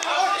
Yeah.